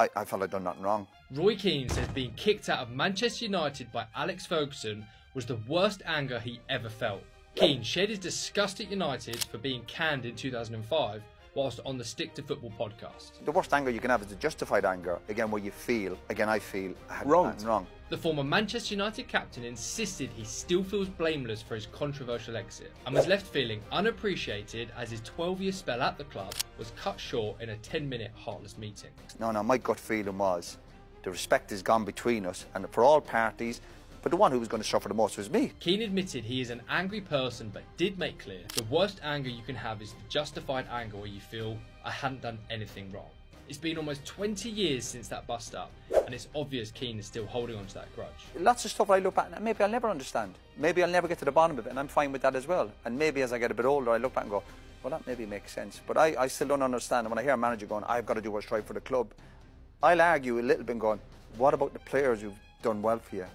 I, I felt I'd done nothing wrong. Roy Keane says being kicked out of Manchester United by Alex Ferguson was the worst anger he ever felt. Keane shared his disgust at United for being canned in 2005 whilst on the Stick to Football podcast. The worst anger you can have is a justified anger, again, where you feel, again, I feel I had wrong. The former Manchester United captain insisted he still feels blameless for his controversial exit and was left feeling unappreciated as his 12 year spell at the club was cut short in a 10 minute heartless meeting. No, no, my gut feeling was the respect is gone between us and for all parties, but the one who was going to suffer the most was me. Keane admitted he is an angry person but did make clear the worst anger you can have is the justified anger where you feel I hadn't done anything wrong. It's been almost 20 years since that bust up and it's obvious Keane is still holding on to that grudge. Lots of stuff I look back and maybe I'll never understand. Maybe I'll never get to the bottom of it, and I'm fine with that as well. And maybe as I get a bit older, I look back and go, well, that maybe makes sense. But I, I still don't understand. And when I hear a manager going, I've got to do what's right for the club, I'll argue a little bit going, what about the players who've done well for you?